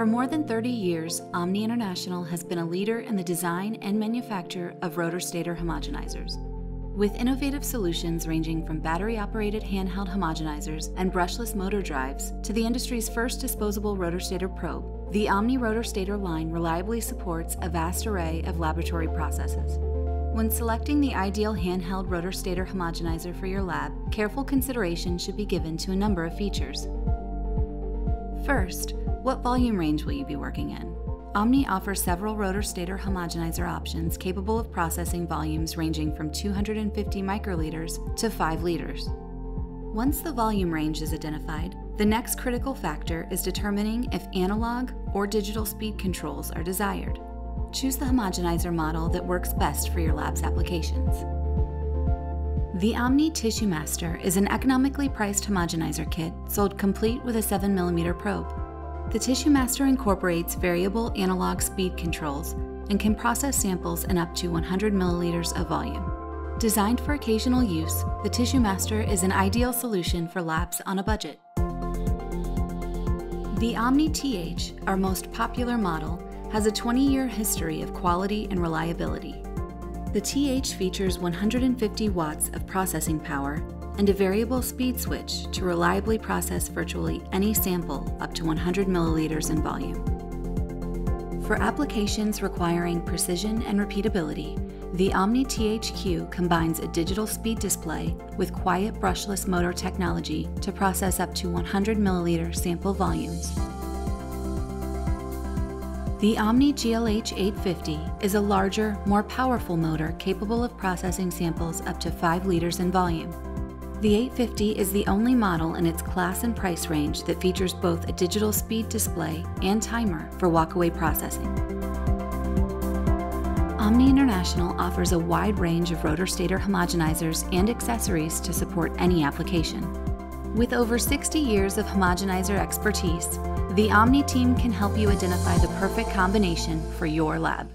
For more than 30 years, Omni International has been a leader in the design and manufacture of rotor-stator homogenizers. With innovative solutions ranging from battery operated handheld homogenizers and brushless motor drives to the industry's first disposable rotor-stator probe, the Omni rotor-stator line reliably supports a vast array of laboratory processes. When selecting the ideal handheld rotor-stator homogenizer for your lab, careful consideration should be given to a number of features. First, what volume range will you be working in? Omni offers several rotor-stator homogenizer options capable of processing volumes ranging from 250 microliters to 5 liters. Once the volume range is identified, the next critical factor is determining if analog or digital speed controls are desired. Choose the homogenizer model that works best for your lab's applications. The Omni Tissue Master is an economically priced homogenizer kit sold complete with a 7mm probe. The Tissue Master incorporates variable analog speed controls and can process samples in up to 100 milliliters of volume. Designed for occasional use, the Tissue Master is an ideal solution for labs on a budget. The Omni TH, our most popular model, has a 20 year history of quality and reliability. The TH features 150 watts of processing power and a variable speed switch to reliably process virtually any sample up to 100 milliliters in volume. For applications requiring precision and repeatability, the Omni THQ combines a digital speed display with quiet brushless motor technology to process up to 100 milliliter sample volumes. The Omni GLH 850 is a larger, more powerful motor capable of processing samples up to 5 liters in volume the 850 is the only model in its class and price range that features both a digital speed display and timer for walkaway processing. Omni International offers a wide range of rotor-stator homogenizers and accessories to support any application. With over 60 years of homogenizer expertise, the Omni team can help you identify the perfect combination for your lab.